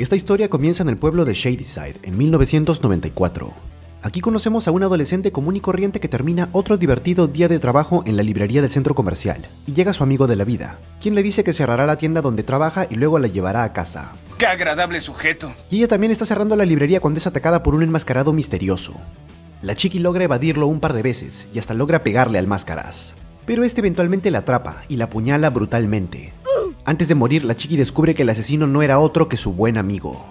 Esta historia comienza en el pueblo de Shadyside, en 1994. Aquí conocemos a un adolescente común y corriente que termina otro divertido día de trabajo en la librería del centro comercial, y llega su amigo de la vida, quien le dice que cerrará la tienda donde trabaja y luego la llevará a casa. ¡Qué agradable sujeto! Y ella también está cerrando la librería cuando es atacada por un enmascarado misterioso. La chiqui logra evadirlo un par de veces y hasta logra pegarle al máscaras. Pero este eventualmente la atrapa y la apuñala brutalmente. Antes de morir, la chiqui descubre que el asesino no era otro que su buen amigo.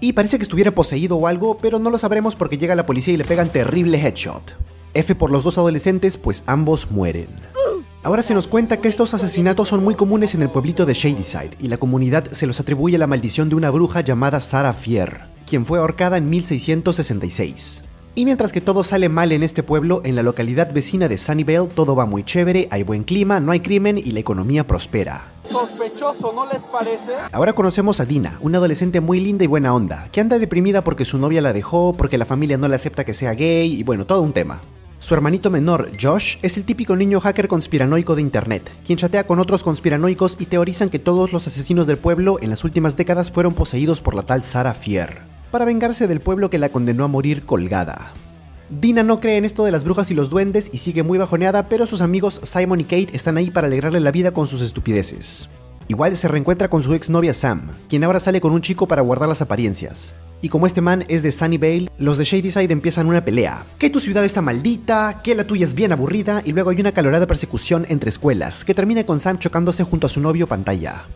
Y parece que estuviera poseído o algo, pero no lo sabremos porque llega la policía y le pegan terrible headshot. F por los dos adolescentes, pues ambos mueren. Ahora se nos cuenta que estos asesinatos son muy comunes en el pueblito de Shadyside y la comunidad se los atribuye a la maldición de una bruja llamada Sarah Fier, quien fue ahorcada en 1666. Y mientras que todo sale mal en este pueblo, en la localidad vecina de Sunnyvale todo va muy chévere, hay buen clima, no hay crimen y la economía prospera. Sospechoso, ¿no les parece? Ahora conocemos a Dina, una adolescente muy linda y buena onda, que anda deprimida porque su novia la dejó, porque la familia no le acepta que sea gay y bueno, todo un tema. Su hermanito menor, Josh, es el típico niño hacker conspiranoico de internet, quien chatea con otros conspiranoicos y teorizan que todos los asesinos del pueblo en las últimas décadas fueron poseídos por la tal Sarah Fier, para vengarse del pueblo que la condenó a morir colgada. Dina no cree en esto de las brujas y los duendes y sigue muy bajoneada, pero sus amigos Simon y Kate están ahí para alegrarle la vida con sus estupideces. Igual se reencuentra con su exnovia Sam, quien ahora sale con un chico para guardar las apariencias. Y como este man es de Sunnyvale, los de Shadyside empiezan una pelea. Que tu ciudad está maldita, que la tuya es bien aburrida, y luego hay una calorada persecución entre escuelas, que termina con Sam chocándose junto a su novio pantalla.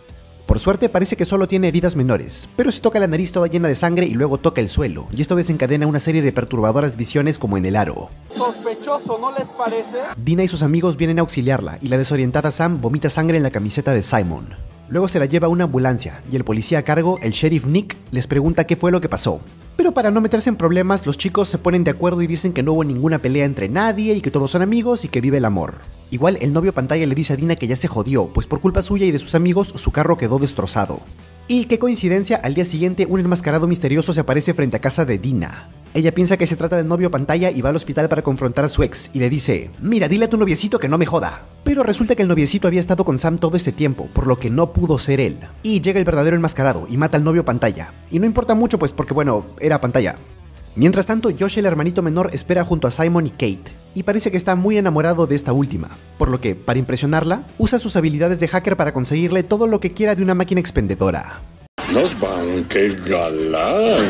Por suerte parece que solo tiene heridas menores, pero se toca la nariz toda llena de sangre y luego toca el suelo, y esto desencadena una serie de perturbadoras visiones como en el aro. Sospechoso, ¿no les parece? Dina y sus amigos vienen a auxiliarla, y la desorientada Sam vomita sangre en la camiseta de Simon. Luego se la lleva a una ambulancia, y el policía a cargo, el sheriff Nick, les pregunta qué fue lo que pasó. Pero para no meterse en problemas, los chicos se ponen de acuerdo y dicen que no hubo ninguna pelea entre nadie y que todos son amigos y que vive el amor. Igual el novio pantalla le dice a Dina que ya se jodió, pues por culpa suya y de sus amigos su carro quedó destrozado. Y qué coincidencia, al día siguiente un enmascarado misterioso se aparece frente a casa de Dina. Ella piensa que se trata del novio pantalla y va al hospital para confrontar a su ex y le dice, mira, dile a tu noviecito que no me joda. Pero resulta que el noviecito había estado con Sam todo este tiempo, por lo que no pudo ser él. Y llega el verdadero enmascarado y mata al novio pantalla. Y no importa mucho pues porque bueno, era pantalla. Mientras tanto, Josh, el hermanito menor, espera junto a Simon y Kate, y parece que está muy enamorado de esta última, por lo que, para impresionarla, usa sus habilidades de hacker para conseguirle todo lo que quiera de una máquina expendedora. Nos van, qué galán.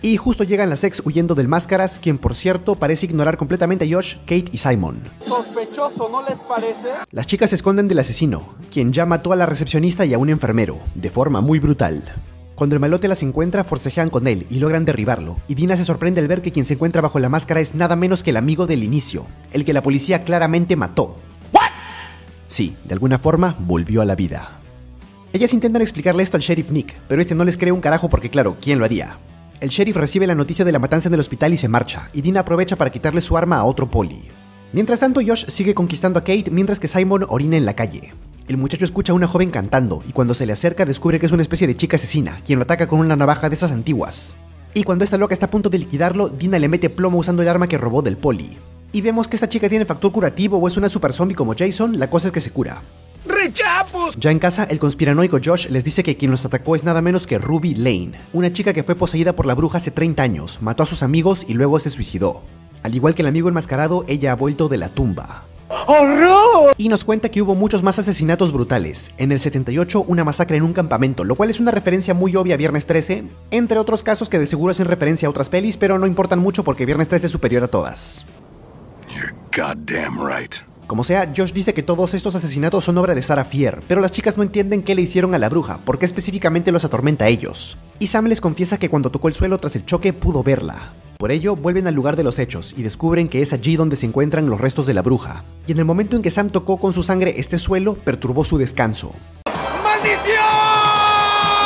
Y justo llegan las ex huyendo del Máscaras, quien por cierto parece ignorar completamente a Josh, Kate y Simon. Sospechoso, ¿no les parece? Las chicas se esconden del asesino, quien ya mató a la recepcionista y a un enfermero, de forma muy brutal. Cuando el malote las encuentra, forcejean con él y logran derribarlo, y Dina se sorprende al ver que quien se encuentra bajo la máscara es nada menos que el amigo del inicio, el que la policía claramente mató. Sí, de alguna forma volvió a la vida. Ellas intentan explicarle esto al sheriff Nick, pero este no les cree un carajo porque claro, ¿quién lo haría? El sheriff recibe la noticia de la matanza en el hospital y se marcha, y Dina aprovecha para quitarle su arma a otro poli. Mientras tanto, Josh sigue conquistando a Kate mientras que Simon orina en la calle. El muchacho escucha a una joven cantando y cuando se le acerca descubre que es una especie de chica asesina, quien lo ataca con una navaja de esas antiguas. Y cuando esta loca está a punto de liquidarlo, Dina le mete plomo usando el arma que robó del poli. Y vemos que esta chica tiene factor curativo o es una super zombie como Jason, la cosa es que se cura. ¡Rechapos! Ya en casa, el conspiranoico Josh les dice que quien los atacó es nada menos que Ruby Lane, una chica que fue poseída por la bruja hace 30 años, mató a sus amigos y luego se suicidó. Al igual que el amigo enmascarado, ella ha vuelto de la tumba. ¡Horror! Y nos cuenta que hubo muchos más asesinatos brutales. En el 78, una masacre en un campamento, lo cual es una referencia muy obvia a Viernes 13, entre otros casos que de seguro hacen referencia a otras pelis, pero no importan mucho porque Viernes 13 es superior a todas. You're goddamn right. Como sea, Josh dice que todos estos asesinatos son obra de Sarah Fier, pero las chicas no entienden qué le hicieron a la bruja, por qué específicamente los atormenta a ellos. Y Sam les confiesa que cuando tocó el suelo tras el choque pudo verla. Por ello, vuelven al lugar de los hechos y descubren que es allí donde se encuentran los restos de la bruja. Y en el momento en que Sam tocó con su sangre este suelo, perturbó su descanso.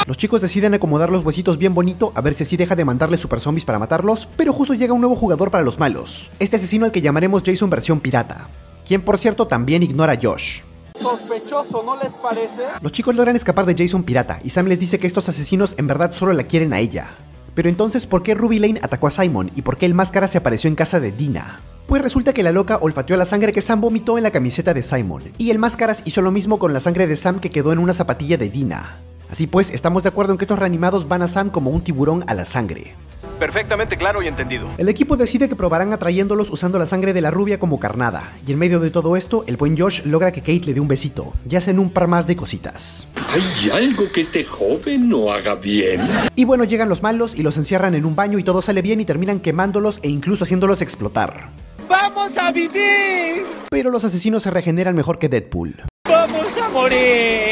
Los chicos deciden acomodar los huesitos bien bonito a ver si así deja de mandarle super zombies para matarlos, pero justo llega un nuevo jugador para los malos, este asesino al que llamaremos Jason versión pirata, quien por cierto también ignora a Josh. Sospechoso, ¿no les parece? Los chicos logran escapar de Jason pirata y Sam les dice que estos asesinos en verdad solo la quieren a ella. Pero entonces, ¿por qué Ruby Lane atacó a Simon y por qué el máscara se apareció en casa de Dina? Pues resulta que la loca olfateó la sangre que Sam vomitó en la camiseta de Simon, y el máscaras hizo lo mismo con la sangre de Sam que quedó en una zapatilla de Dina. Así pues, estamos de acuerdo en que estos reanimados van a Sam como un tiburón a la sangre. Perfectamente claro y entendido. El equipo decide que probarán atrayéndolos usando la sangre de la rubia como carnada, y en medio de todo esto, el buen Josh logra que Kate le dé un besito, y hacen un par más de cositas. ¿Hay algo que este joven no haga bien? Y bueno, llegan los malos y los encierran en un baño y todo sale bien y terminan quemándolos e incluso haciéndolos explotar. ¡Vamos a vivir! Pero los asesinos se regeneran mejor que Deadpool. ¡Vamos a morir!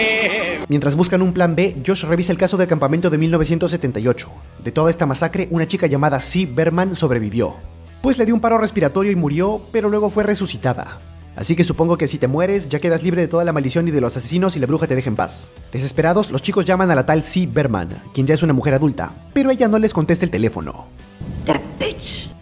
Mientras buscan un plan B, Josh revisa el caso del campamento de 1978. De toda esta masacre, una chica llamada C. Berman sobrevivió. Pues le dio un paro respiratorio y murió, pero luego fue resucitada. Así que supongo que si te mueres, ya quedas libre de toda la maldición y de los asesinos y la bruja te deja en paz. Desesperados, los chicos llaman a la tal C. Berman, quien ya es una mujer adulta, pero ella no les contesta el teléfono.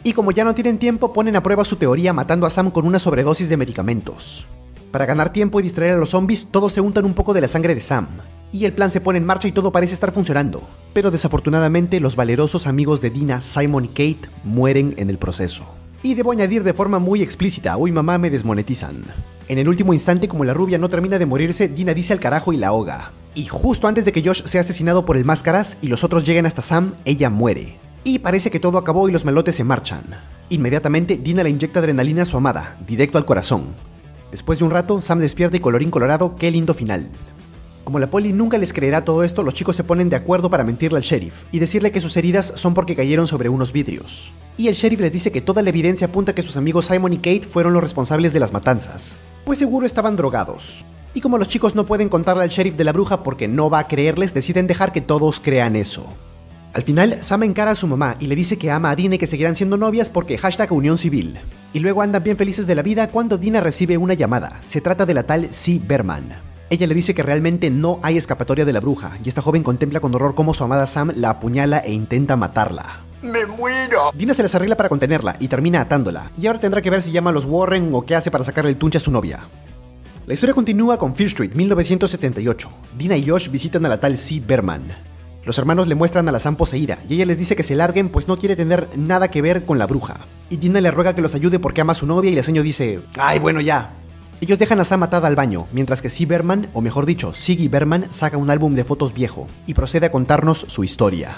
Y como ya no tienen tiempo, ponen a prueba su teoría matando a Sam con una sobredosis de medicamentos. Para ganar tiempo y distraer a los zombies, todos se untan un poco de la sangre de Sam. Y el plan se pone en marcha y todo parece estar funcionando. Pero desafortunadamente, los valerosos amigos de Dina, Simon y Kate mueren en el proceso. Y debo añadir de forma muy explícita, uy mamá me desmonetizan. En el último instante, como la rubia no termina de morirse, Dina dice al carajo y la ahoga. Y justo antes de que Josh sea asesinado por el máscaras y los otros lleguen hasta Sam, ella muere. Y parece que todo acabó y los malotes se marchan. Inmediatamente, Dina le inyecta adrenalina a su amada, directo al corazón. Después de un rato, Sam despierta y colorín colorado, qué lindo final. Como la poli nunca les creerá todo esto, los chicos se ponen de acuerdo para mentirle al sheriff y decirle que sus heridas son porque cayeron sobre unos vidrios. Y el sheriff les dice que toda la evidencia apunta que sus amigos Simon y Kate fueron los responsables de las matanzas, pues seguro estaban drogados. Y como los chicos no pueden contarle al sheriff de la bruja porque no va a creerles, deciden dejar que todos crean eso. Al final, Sam encara a su mamá y le dice que ama a Dina y que seguirán siendo novias porque hashtag unión civil. Y luego andan bien felices de la vida cuando Dina recibe una llamada. Se trata de la tal C. Berman. Ella le dice que realmente no hay escapatoria de la bruja, y esta joven contempla con horror cómo su amada Sam la apuñala e intenta matarla. ¡Me muero! Dina se las arregla para contenerla y termina atándola, y ahora tendrá que ver si llama a los Warren o qué hace para sacarle el tunche a su novia. La historia continúa con Fear Street, 1978. Dina y Josh visitan a la tal C. Berman. Los hermanos le muestran a la Sam poseída y ella les dice que se larguen pues no quiere tener nada que ver con la bruja. Y Dina le ruega que los ayude porque ama a su novia y la señor dice, ay bueno ya. Ellos dejan a Sam atada al baño, mientras que C. Berman, o mejor dicho, Siggy Berman, saca un álbum de fotos viejo y procede a contarnos su historia.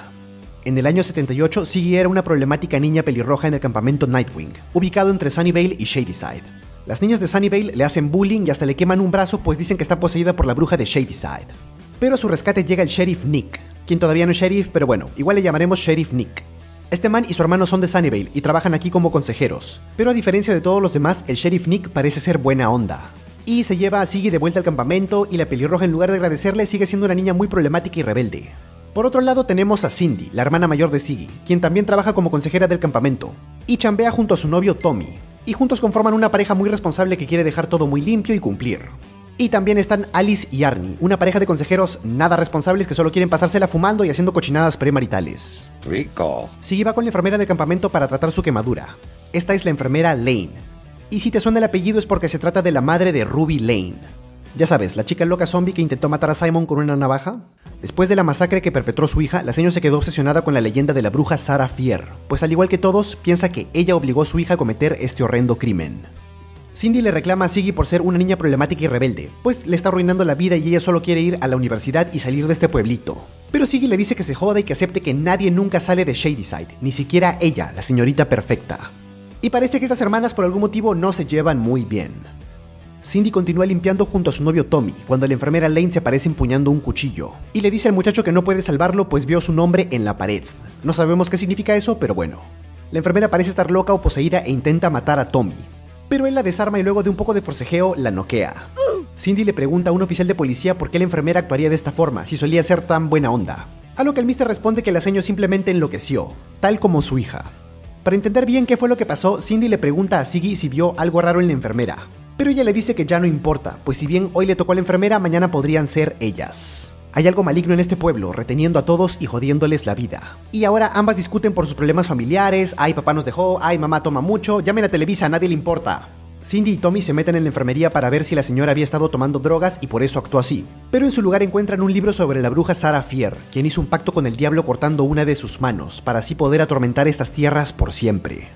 En el año 78, Siggy era una problemática niña pelirroja en el campamento Nightwing, ubicado entre Sunnyvale y Shadyside. Las niñas de Sunnyvale le hacen bullying y hasta le queman un brazo pues dicen que está poseída por la bruja de Shadyside. Pero a su rescate llega el sheriff Nick, quien todavía no es sheriff, pero bueno, igual le llamaremos sheriff Nick. Este man y su hermano son de Sunnyvale y trabajan aquí como consejeros, pero a diferencia de todos los demás, el sheriff Nick parece ser buena onda. Y se lleva a Siggy de vuelta al campamento y la pelirroja en lugar de agradecerle sigue siendo una niña muy problemática y rebelde. Por otro lado tenemos a Cindy, la hermana mayor de Siggy, quien también trabaja como consejera del campamento, y chambea junto a su novio Tommy, y juntos conforman una pareja muy responsable que quiere dejar todo muy limpio y cumplir. Y también están Alice y Arnie, una pareja de consejeros nada responsables que solo quieren pasársela fumando y haciendo cochinadas premaritales. Rico. Siggy va con la enfermera del campamento para tratar su quemadura. Esta es la enfermera Lane. Y si te suena el apellido es porque se trata de la madre de Ruby Lane. Ya sabes, la chica loca zombie que intentó matar a Simon con una navaja. Después de la masacre que perpetró su hija, la señora se quedó obsesionada con la leyenda de la bruja Sarah Fier, pues al igual que todos, piensa que ella obligó a su hija a cometer este horrendo crimen. Cindy le reclama a Siggy por ser una niña problemática y rebelde, pues le está arruinando la vida y ella solo quiere ir a la universidad y salir de este pueblito. Pero Siggy le dice que se joda y que acepte que nadie nunca sale de Shadyside, ni siquiera ella, la señorita perfecta. Y parece que estas hermanas por algún motivo no se llevan muy bien. Cindy continúa limpiando junto a su novio Tommy, cuando la enfermera Lane se aparece empuñando un cuchillo, y le dice al muchacho que no puede salvarlo pues vio su nombre en la pared. No sabemos qué significa eso, pero bueno. La enfermera parece estar loca o poseída e intenta matar a Tommy, pero él la desarma y luego de un poco de forcejeo la noquea. Cindy le pregunta a un oficial de policía por qué la enfermera actuaría de esta forma, si solía ser tan buena onda. A lo que el mister responde que la seño simplemente enloqueció, tal como su hija. Para entender bien qué fue lo que pasó, Cindy le pregunta a Siggy si vio algo raro en la enfermera. Pero ella le dice que ya no importa, pues si bien hoy le tocó a la enfermera, mañana podrían ser ellas. Hay algo maligno en este pueblo, reteniendo a todos y jodiéndoles la vida. Y ahora ambas discuten por sus problemas familiares, ay papá nos dejó, ay mamá toma mucho, llamen a Televisa, a nadie le importa. Cindy y Tommy se meten en la enfermería para ver si la señora había estado tomando drogas y por eso actuó así. Pero en su lugar encuentran un libro sobre la bruja Sarah Fier, quien hizo un pacto con el diablo cortando una de sus manos, para así poder atormentar estas tierras por siempre.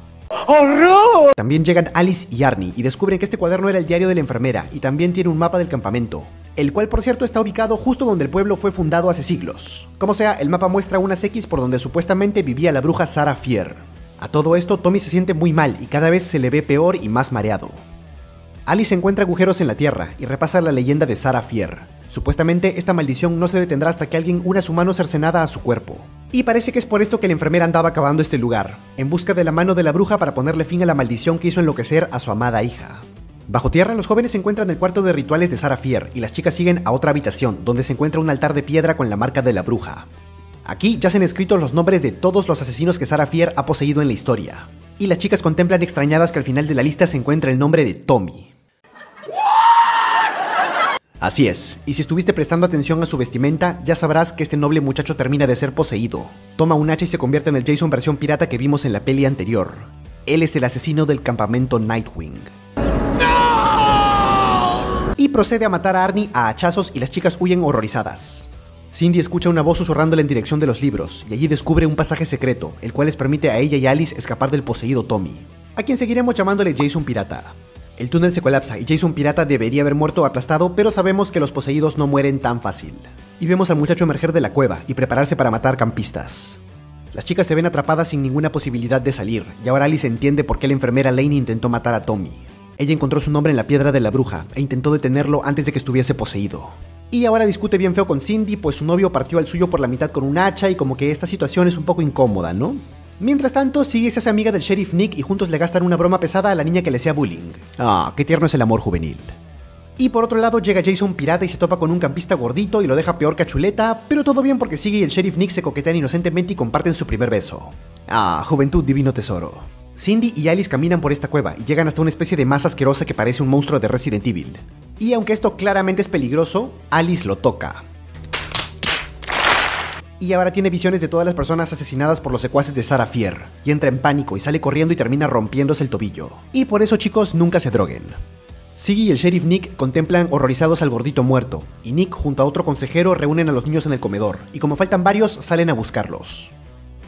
¡Horror! También llegan Alice y Arnie y descubren que este cuaderno era el diario de la enfermera y también tiene un mapa del campamento, el cual por cierto está ubicado justo donde el pueblo fue fundado hace siglos. Como sea, el mapa muestra unas X por donde supuestamente vivía la bruja Sarah Fier. A todo esto, Tommy se siente muy mal y cada vez se le ve peor y más mareado. Alice encuentra agujeros en la tierra y repasa la leyenda de Sarah Fier. Supuestamente esta maldición no se detendrá hasta que alguien una su mano cercenada a su cuerpo. Y parece que es por esto que la enfermera andaba acabando este lugar, en busca de la mano de la bruja para ponerle fin a la maldición que hizo enloquecer a su amada hija. Bajo tierra, los jóvenes se encuentran en el cuarto de rituales de Sarah Fier y las chicas siguen a otra habitación, donde se encuentra un altar de piedra con la marca de la bruja. Aquí ya se han escrito los nombres de todos los asesinos que Sarah Fier ha poseído en la historia. Y las chicas contemplan extrañadas que al final de la lista se encuentra el nombre de Tommy. Así es, y si estuviste prestando atención a su vestimenta, ya sabrás que este noble muchacho termina de ser poseído. Toma un hacha y se convierte en el Jason versión pirata que vimos en la peli anterior. Él es el asesino del campamento Nightwing. Procede a matar a Arnie a hachazos y las chicas huyen horrorizadas. Cindy escucha una voz susurrándole en dirección de los libros, y allí descubre un pasaje secreto, el cual les permite a ella y Alice escapar del poseído Tommy, a quien seguiremos llamándole Jason Pirata. El túnel se colapsa y Jason Pirata debería haber muerto aplastado, pero sabemos que los poseídos no mueren tan fácil. Y vemos al muchacho emerger de la cueva y prepararse para matar campistas. Las chicas se ven atrapadas sin ninguna posibilidad de salir, y ahora Alice entiende por qué la enfermera Lane intentó matar a Tommy. Ella encontró su nombre en la piedra de la bruja e intentó detenerlo antes de que estuviese poseído. Y ahora discute bien feo con Cindy, pues su novio partió al suyo por la mitad con un hacha y como que esta situación es un poco incómoda, ¿no? Mientras tanto, sigue se hace amiga del sheriff Nick y juntos le gastan una broma pesada a la niña que le sea bullying. Ah, qué tierno es el amor juvenil. Y por otro lado llega Jason pirata y se topa con un campista gordito y lo deja peor que a Chuleta, pero todo bien porque sigue y el sheriff Nick se coquetean inocentemente y comparten su primer beso. Ah, juventud divino tesoro. Cindy y Alice caminan por esta cueva y llegan hasta una especie de masa asquerosa que parece un monstruo de Resident Evil. Y aunque esto claramente es peligroso, Alice lo toca. Y ahora tiene visiones de todas las personas asesinadas por los secuaces de Sarah Fier, y entra en pánico y sale corriendo y termina rompiéndose el tobillo. Y por eso chicos, nunca se droguen. Siggy y el sheriff Nick contemplan horrorizados al gordito muerto, y Nick junto a otro consejero reúnen a los niños en el comedor, y como faltan varios, salen a buscarlos.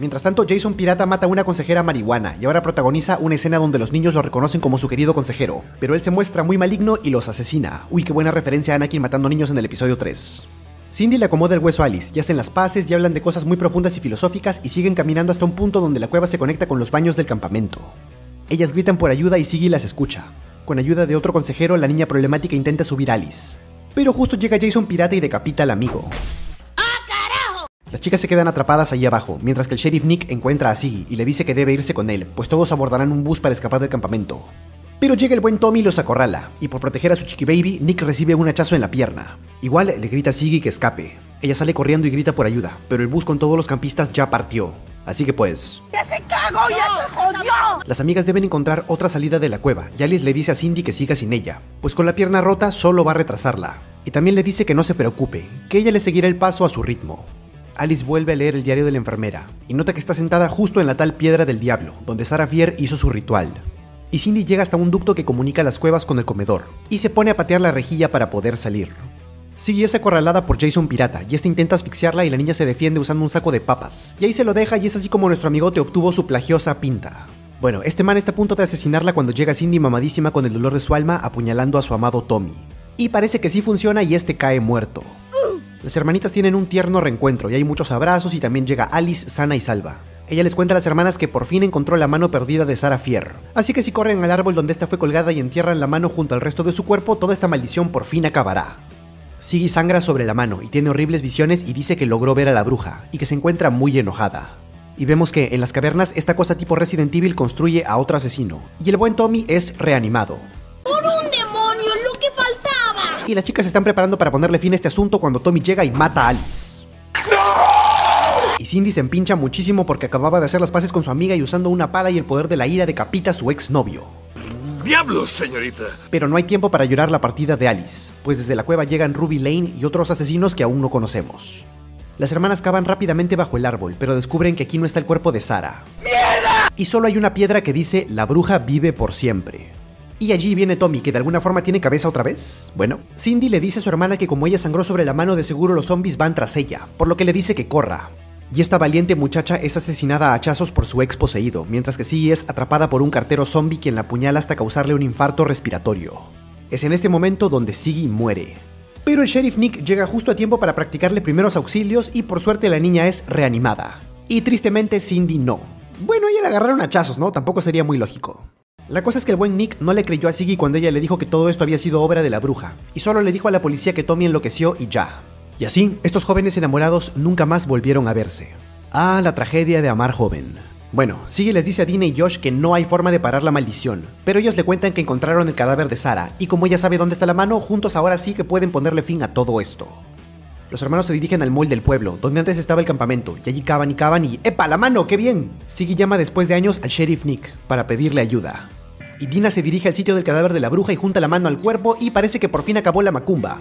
Mientras tanto, Jason Pirata mata a una consejera marihuana y ahora protagoniza una escena donde los niños lo reconocen como su querido consejero, pero él se muestra muy maligno y los asesina. Uy, qué buena referencia a Anakin matando niños en el episodio 3. Cindy le acomoda el hueso a Alice, y hacen las paces y hablan de cosas muy profundas y filosóficas y siguen caminando hasta un punto donde la cueva se conecta con los baños del campamento. Ellas gritan por ayuda y Siggy las escucha. Con ayuda de otro consejero, la niña problemática intenta subir a Alice. Pero justo llega Jason Pirata y decapita al amigo. Las chicas se quedan atrapadas ahí abajo, mientras que el sheriff Nick encuentra a Siggy y le dice que debe irse con él, pues todos abordarán un bus para escapar del campamento. Pero llega el buen Tommy y los acorrala, y por proteger a su chiqui baby, Nick recibe un hachazo en la pierna. Igual le grita a Siggy que escape. Ella sale corriendo y grita por ayuda, pero el bus con todos los campistas ya partió. Así que pues... ¡Ya se cagó, ya se jodió! Las amigas deben encontrar otra salida de la cueva, y Alice le dice a Cindy que siga sin ella, pues con la pierna rota solo va a retrasarla. Y también le dice que no se preocupe, que ella le seguirá el paso a su ritmo. Alice vuelve a leer el diario de la enfermera, y nota que está sentada justo en la tal piedra del diablo, donde Sarah Fier hizo su ritual. Y Cindy llega hasta un ducto que comunica las cuevas con el comedor, y se pone a patear la rejilla para poder salir. Siggy es acorralada por Jason Pirata, y este intenta asfixiarla y la niña se defiende usando un saco de papas. Y ahí se lo deja y es así como nuestro amigote obtuvo su plagiosa pinta. Bueno, este man está a punto de asesinarla cuando llega Cindy mamadísima con el dolor de su alma apuñalando a su amado Tommy. Y parece que sí funciona y este cae muerto. Las hermanitas tienen un tierno reencuentro y hay muchos abrazos y también llega Alice sana y salva. Ella les cuenta a las hermanas que por fin encontró la mano perdida de Sarah Fier. Así que si corren al árbol donde esta fue colgada y entierran la mano junto al resto de su cuerpo, toda esta maldición por fin acabará. Siggy sangra sobre la mano y tiene horribles visiones y dice que logró ver a la bruja y que se encuentra muy enojada. Y vemos que en las cavernas esta cosa tipo Resident Evil construye a otro asesino, y el buen Tommy es reanimado. Y las chicas se están preparando para ponerle fin a este asunto cuando Tommy llega y mata a Alice. Y Cindy se empincha muchísimo porque acababa de hacer las paces con su amiga y usando una pala y el poder de la ira decapita a su exnovio. ¡Diablos, señorita! Pero no hay tiempo para llorar la partida de Alice, pues desde la cueva llegan Ruby Lane y otros asesinos que aún no conocemos. Las hermanas cavan rápidamente bajo el árbol, pero descubren que aquí no está el cuerpo de Sara. ¡Mierda! Y solo hay una piedra que dice La bruja vive por siempre. Y allí viene Tommy, que de alguna forma tiene cabeza otra vez. Bueno, Cindy le dice a su hermana que como ella sangró sobre la mano, de seguro los zombies van tras ella, por lo que le dice que corra. Y esta valiente muchacha es asesinada a hachazos por su ex poseído, mientras que Siggy es atrapada por un cartero zombie quien la apuñala hasta causarle un infarto respiratorio. Es en este momento donde Siggy muere. Pero el sheriff Nick llega justo a tiempo para practicarle primeros auxilios y por suerte la niña es reanimada. Y tristemente Cindy no. Bueno, ella la agarraron a hachazos, ¿no? Tampoco sería muy lógico. La cosa es que el buen Nick no le creyó a Siggy cuando ella le dijo que todo esto había sido obra de la bruja, y solo le dijo a la policía que Tommy enloqueció y ya. Y así, estos jóvenes enamorados nunca más volvieron a verse. Ah, la tragedia de amar joven. Bueno, Siggy les dice a Dina y Josh que no hay forma de parar la maldición, pero ellos le cuentan que encontraron el cadáver de Sara, y como ella sabe dónde está la mano, juntos ahora sí que pueden ponerle fin a todo esto. Los hermanos se dirigen al mall del pueblo, donde antes estaba el campamento, y allí cavan y cavan y ¡Epa, la mano, qué bien! Siggy llama después de años al sheriff Nick para pedirle ayuda. Y Dina se dirige al sitio del cadáver de la bruja y junta la mano al cuerpo y parece que por fin acabó la macumba.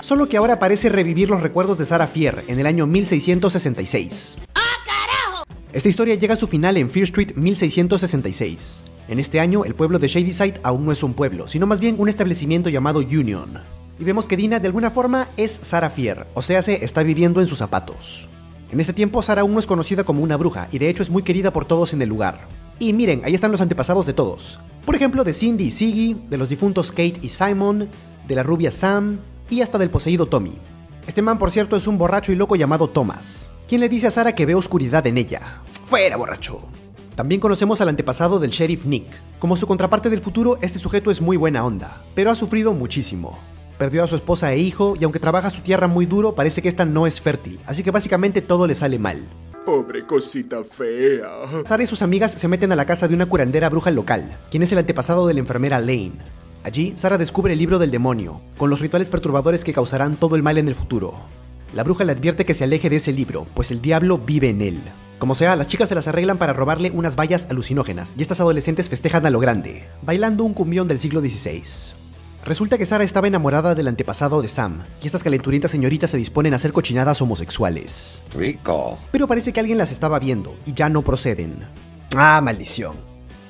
Solo que ahora parece revivir los recuerdos de Sarah Fier en el año 1666. Esta historia llega a su final en Fear Street 1666. En este año, el pueblo de Shadyside aún no es un pueblo, sino más bien un establecimiento llamado Union. Y vemos que Dina de alguna forma es Sarah Fier, o sea, se está viviendo en sus zapatos. En este tiempo, Sarah aún no es conocida como una bruja, y de hecho es muy querida por todos en el lugar. Y miren, ahí están los antepasados de todos. Por ejemplo, de Cindy y Siggy, de los difuntos Kate y Simon, de la rubia Sam, y hasta del poseído Tommy. Este man, por cierto, es un borracho y loco llamado Thomas, quien le dice a Sara que ve oscuridad en ella. ¡Fuera, borracho! También conocemos al antepasado del sheriff Nick. Como su contraparte del futuro, este sujeto es muy buena onda, pero ha sufrido muchísimo. Perdió a su esposa e hijo, y aunque trabaja su tierra muy duro, parece que esta no es fértil, así que básicamente todo le sale mal. Pobre cosita fea. Sara y sus amigas se meten a la casa de una curandera bruja local, quien es el antepasado de la enfermera Lane. Allí, Sara descubre el libro del demonio, con los rituales perturbadores que causarán todo el mal en el futuro. La bruja le advierte que se aleje de ese libro, pues el diablo vive en él. Como sea, las chicas se las arreglan para robarle unas vallas alucinógenas, y estas adolescentes festejan a lo grande, bailando un cumbión del siglo XVI. Resulta que Sara estaba enamorada del antepasado de Sam, y estas calenturientas señoritas se disponen a hacer cochinadas homosexuales. Rico. Pero parece que alguien las estaba viendo, y ya no proceden. Ah, maldición.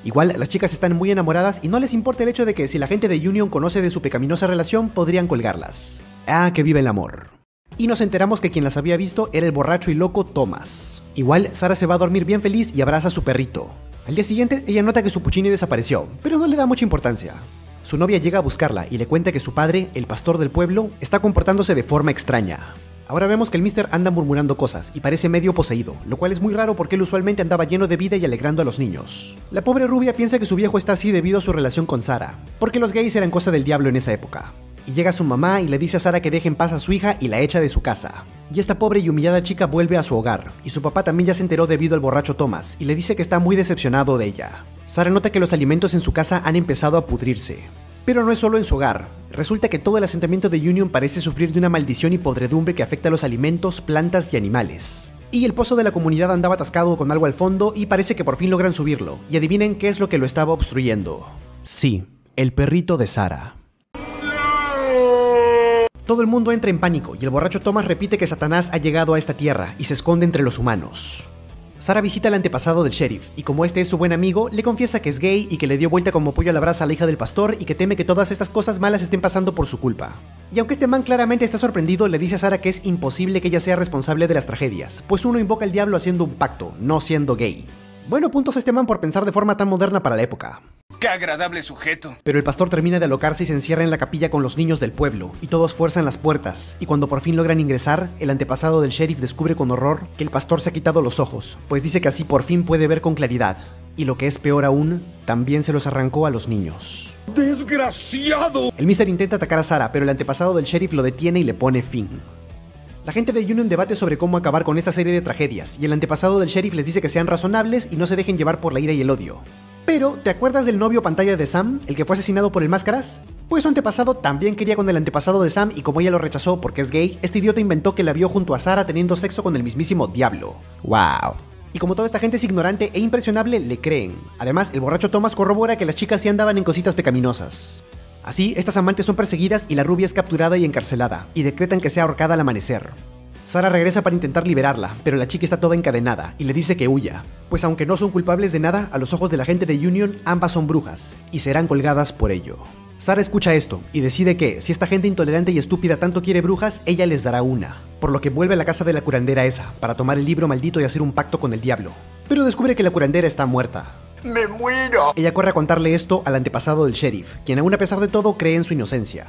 Igual, las chicas están muy enamoradas y no les importa el hecho de que si la gente de Union conoce de su pecaminosa relación, podrían colgarlas. Ah, que vive el amor. Y nos enteramos que quien las había visto era el borracho y loco Thomas. Igual, Sara se va a dormir bien feliz y abraza a su perrito. Al día siguiente, ella nota que su puchini desapareció, pero no le da mucha importancia. Su novia llega a buscarla y le cuenta que su padre, el pastor del pueblo, está comportándose de forma extraña. Ahora vemos que el Mister anda murmurando cosas y parece medio poseído, lo cual es muy raro porque él usualmente andaba lleno de vida y alegrando a los niños. La pobre rubia piensa que su viejo está así debido a su relación con Sara, porque los gays eran cosa del diablo en esa época. Y llega su mamá y le dice a Sara que deje en paz a su hija y la echa de su casa. Y esta pobre y humillada chica vuelve a su hogar, y su papá también ya se enteró debido al borracho Thomas, y le dice que está muy decepcionado de ella. Sara nota que los alimentos en su casa han empezado a pudrirse, pero no es solo en su hogar. Resulta que todo el asentamiento de Union parece sufrir de una maldición y podredumbre que afecta a los alimentos, plantas y animales. Y el pozo de la comunidad andaba atascado con algo al fondo y parece que por fin logran subirlo. Y adivinen qué es lo que lo estaba obstruyendo. Sí, el perrito de Sara. Todo el mundo entra en pánico y el borracho Thomas repite que Satanás ha llegado a esta tierra y se esconde entre los humanos. Sara visita al antepasado del sheriff y como este es su buen amigo, le confiesa que es gay y que le dio vuelta como pollo a la brasa a la hija del pastor y que teme que todas estas cosas malas estén pasando por su culpa. Y aunque este man claramente está sorprendido, le dice a Sara que es imposible que ella sea responsable de las tragedias, pues uno invoca al diablo haciendo un pacto, no siendo gay. Bueno, puntos a este man por pensar de forma tan moderna para la época. ¡Qué agradable sujeto! Pero el pastor termina de alocarse y se encierra en la capilla con los niños del pueblo, y todos fuerzan las puertas, y cuando por fin logran ingresar, el antepasado del sheriff descubre con horror que el pastor se ha quitado los ojos, pues dice que así por fin puede ver con claridad, y lo que es peor aún, también se los arrancó a los niños. ¡Desgraciado! El mister intenta atacar a Sara, pero el antepasado del sheriff lo detiene y le pone fin. La gente de Union debate sobre cómo acabar con esta serie de tragedias, y el antepasado del sheriff les dice que sean razonables y no se dejen llevar por la ira y el odio. Pero, ¿te acuerdas del novio pantalla de Sam, el que fue asesinado por el máscaras? Pues su antepasado también quería con el antepasado de Sam y como ella lo rechazó porque es gay, este idiota inventó que la vio junto a Sara teniendo sexo con el mismísimo diablo. ¡Wow! Y como toda esta gente es ignorante e impresionable, le creen. Además, el borracho Thomas corrobora que las chicas sí andaban en cositas pecaminosas. Así, estas amantes son perseguidas y la rubia es capturada y encarcelada, y decretan que sea ahorcada al amanecer. Sara regresa para intentar liberarla, pero la chica está toda encadenada y le dice que huya, pues aunque no son culpables de nada, a los ojos de la gente de Union ambas son brujas y serán colgadas por ello. Sara escucha esto y decide que, si esta gente intolerante y estúpida tanto quiere brujas, ella les dará una. Por lo que vuelve a la casa de la curandera esa, para tomar el libro maldito y hacer un pacto con el diablo. Pero descubre que la curandera está muerta. ¡Me muero! Ella corre a contarle esto al antepasado del sheriff, quien aún a pesar de todo cree en su inocencia.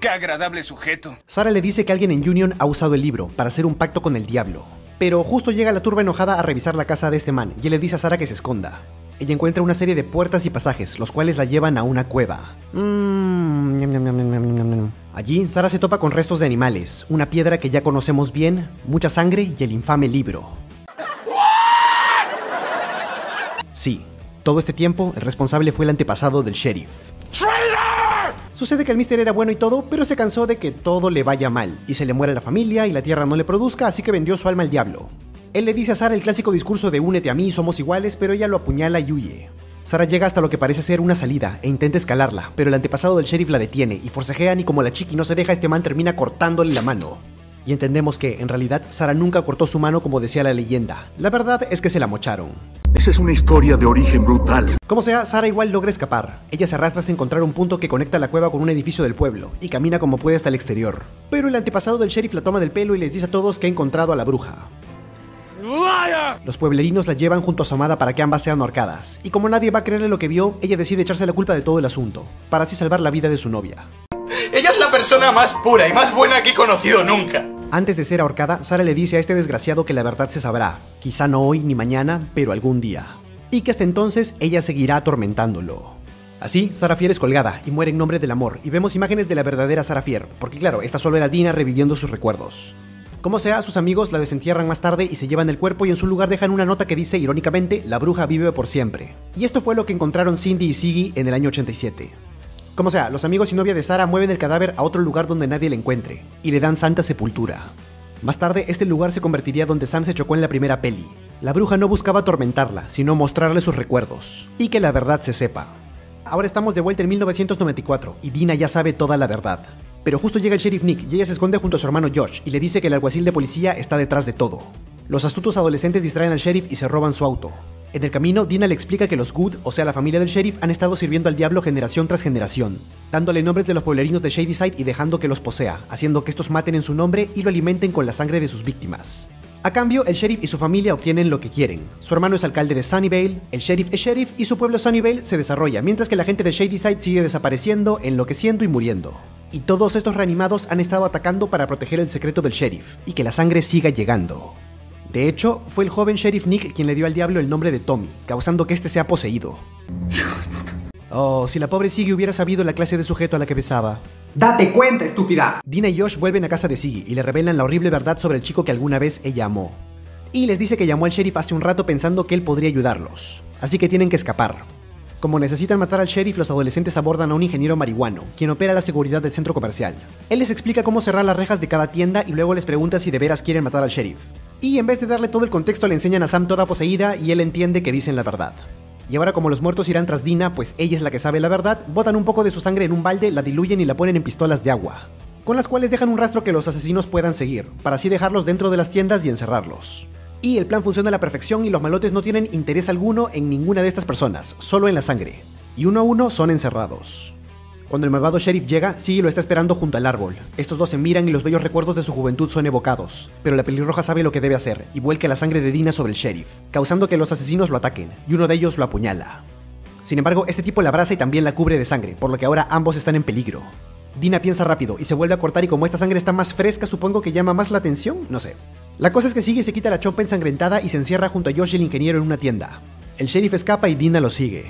¡Qué agradable sujeto! Sara le dice que alguien en Union ha usado el libro para hacer un pacto con el diablo. Pero justo llega la turba enojada a revisar la casa de este man y él le dice a Sara que se esconda. Ella encuentra una serie de puertas y pasajes, los cuales la llevan a una cueva. Mm. Allí, Sara se topa con restos de animales, una piedra que ya conocemos bien, mucha sangre y el infame libro. Sí, todo este tiempo el responsable fue el antepasado del sheriff. Sucede que el mister era bueno y todo, pero se cansó de que todo le vaya mal, y se le muere la familia y la tierra no le produzca, así que vendió su alma al diablo. Él le dice a Sara el clásico discurso de únete a mí, somos iguales, pero ella lo apuñala y huye. Sara llega hasta lo que parece ser una salida e intenta escalarla, pero el antepasado del sheriff la detiene y forcejean y como la chiqui no se deja, este man termina cortándole la mano. Y entendemos que, en realidad, Sara nunca cortó su mano como decía la leyenda. La verdad es que se la mocharon. Esa es una historia de origen brutal. Como sea, Sara igual logra escapar. Ella se arrastra hasta encontrar un punto que conecta la cueva con un edificio del pueblo y camina como puede hasta el exterior. Pero el antepasado del sheriff la toma del pelo y les dice a todos que ha encontrado a la bruja. Los pueblerinos la llevan junto a su amada para que ambas sean ahorcadas, y como nadie va a creerle lo que vio, ella decide echarse la culpa de todo el asunto, para así salvar la vida de su novia. Ella es la persona más pura y más buena que he conocido nunca. Antes de ser ahorcada, Sara le dice a este desgraciado que la verdad se sabrá, quizá no hoy ni mañana, pero algún día, y que hasta entonces ella seguirá atormentándolo. Así, Sara Fier es colgada y muere en nombre del amor, y vemos imágenes de la verdadera Sara Fier, porque claro, esta solo era Dina reviviendo sus recuerdos. Como sea, sus amigos la desentierran más tarde y se llevan el cuerpo y en su lugar dejan una nota que dice irónicamente, la bruja vive por siempre. Y esto fue lo que encontraron Cindy y Siggy en el año 87. Como sea, los amigos y novia de Sara mueven el cadáver a otro lugar donde nadie le encuentre, y le dan santa sepultura. Más tarde, este lugar se convertiría donde Sam se chocó en la primera peli. La bruja no buscaba atormentarla, sino mostrarle sus recuerdos, y que la verdad se sepa. Ahora estamos de vuelta en 1994, y Dina ya sabe toda la verdad. Pero justo llega el sheriff Nick y ella se esconde junto a su hermano Josh y le dice que el alguacil de policía está detrás de todo. Los astutos adolescentes distraen al sheriff y se roban su auto. En el camino, Dina le explica que los Good, o sea la familia del sheriff, han estado sirviendo al diablo generación tras generación, dándole nombres de los pueblerinos de Shadyside y dejando que los posea, haciendo que estos maten en su nombre y lo alimenten con la sangre de sus víctimas. A cambio, el sheriff y su familia obtienen lo que quieren. Su hermano es alcalde de Sunnyvale, el sheriff es sheriff y su pueblo Sunnyvale se desarrolla, mientras que la gente de Shadyside sigue desapareciendo, enloqueciendo y muriendo. Y todos estos reanimados han estado atacando para proteger el secreto del sheriff y que la sangre siga llegando. De hecho, fue el joven sheriff Nick quien le dio al diablo el nombre de Tommy, causando que este sea poseído. Oh, si la pobre Siggy hubiera sabido la clase de sujeto a la que besaba. ¡Date cuenta, estúpida! Dina y Josh vuelven a casa de Siggy y le revelan la horrible verdad sobre el chico que alguna vez ella amó. Y les dice que llamó al sheriff hace un rato pensando que él podría ayudarlos. Así que tienen que escapar. Como necesitan matar al sheriff, los adolescentes abordan a un ingeniero marihuano, quien opera la seguridad del centro comercial. Él les explica cómo cerrar las rejas de cada tienda y luego les pregunta si de veras quieren matar al sheriff. Y en vez de darle todo el contexto le enseñan a Sam toda poseída y él entiende que dicen la verdad. Y ahora como los muertos irán tras Dina, pues ella es la que sabe la verdad, botan un poco de su sangre en un balde, la diluyen y la ponen en pistolas de agua, con las cuales dejan un rastro que los asesinos puedan seguir, para así dejarlos dentro de las tiendas y encerrarlos. Y el plan funciona a la perfección y los malotes no tienen interés alguno en ninguna de estas personas, solo en la sangre. Y uno a uno son encerrados. Cuando el malvado sheriff llega, Siggy lo está esperando junto al árbol. Estos dos se miran y los bellos recuerdos de su juventud son evocados. Pero la pelirroja sabe lo que debe hacer y vuelca la sangre de Dina sobre el sheriff, causando que los asesinos lo ataquen, y uno de ellos lo apuñala. Sin embargo, este tipo la abraza y también la cubre de sangre, por lo que ahora ambos están en peligro. Dina piensa rápido y se vuelve a cortar y como esta sangre está más fresca, supongo que llama más la atención, no sé. La cosa es que Siggy se quita la chompa ensangrentada y se encierra junto a Josh el ingeniero en una tienda. El sheriff escapa y Dina lo sigue.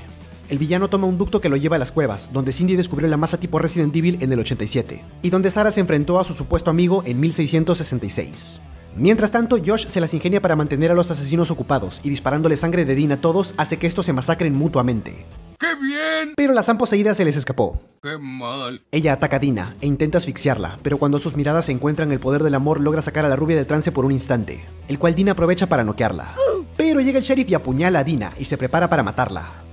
El villano toma un ducto que lo lleva a las cuevas, donde Cindy descubrió la masa tipo Resident Evil en el 87, y donde Sara se enfrentó a su supuesto amigo en 1666. Mientras tanto, Josh se las ingenia para mantener a los asesinos ocupados y disparándole sangre de Dean a todos hace que estos se masacren mutuamente. ¡Qué bien! Pero la Sam poseída se les escapó. ¡Qué mal! Ella ataca a Dina e intenta asfixiarla, pero cuando sus miradas se encuentran el poder del amor logra sacar a la rubia del trance por un instante, el cual Dina aprovecha para noquearla. Pero llega el sheriff y apuñala a Dina y se prepara para matarla.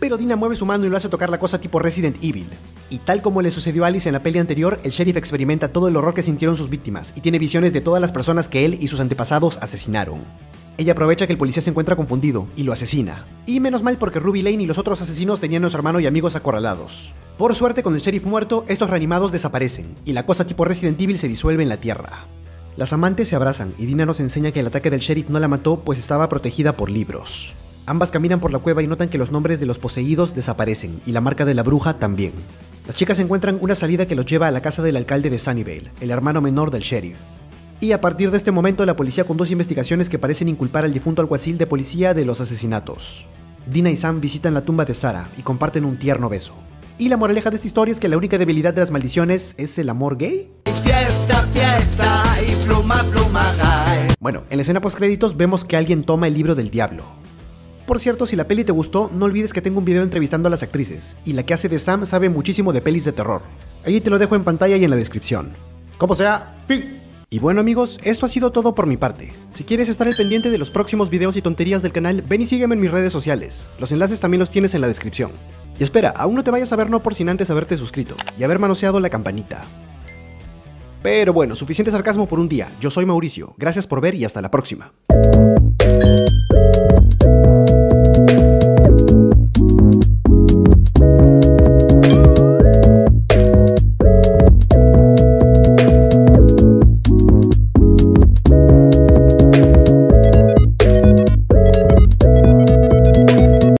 Pero Dina mueve su mano y lo hace tocar la cosa tipo Resident Evil. Y tal como le sucedió a Alice en la peli anterior, el sheriff experimenta todo el horror que sintieron sus víctimas y tiene visiones de todas las personas que él y sus antepasados asesinaron. Ella aprovecha que el policía se encuentra confundido y lo asesina. Y menos mal porque Ruby Lane y los otros asesinos tenían a su hermano y amigos acorralados. Por suerte, con el sheriff muerto, estos reanimados desaparecen y la cosa tipo Resident Evil se disuelve en la tierra. Las amantes se abrazan y Dina nos enseña que el ataque del sheriff no la mató pues estaba protegida por libros. Ambas caminan por la cueva y notan que los nombres de los poseídos desaparecen y la marca de la bruja también. Las chicas encuentran una salida que los lleva a la casa del alcalde de Sunnyvale, el hermano menor del sheriff. Y a partir de este momento la policía conduce investigaciones que parecen inculpar al difunto alguacil de policía de los asesinatos. Dina y Sam visitan la tumba de Sara y comparten un tierno beso. Y la moraleja de esta historia es que la única debilidad de las maldiciones es el amor gay. Fiesta, fiesta y pluma, pluma, gay. Bueno, en la escena post créditos vemos que alguien toma el libro del diablo. Por cierto, si la peli te gustó, no olvides que tengo un video entrevistando a las actrices, y la que hace de Sam sabe muchísimo de pelis de terror. Allí te lo dejo en pantalla y en la descripción. Como sea, fin. Y bueno amigos, esto ha sido todo por mi parte. Si quieres estar al pendiente de los próximos videos y tonterías del canal, ven y sígueme en mis redes sociales. Los enlaces también los tienes en la descripción. Y espera, aún no te vayas a ver no por sin antes haberte suscrito y haber manoseado la campanita. Pero bueno, suficiente sarcasmo por un día. Yo soy Mauricio, gracias por ver y hasta la próxima.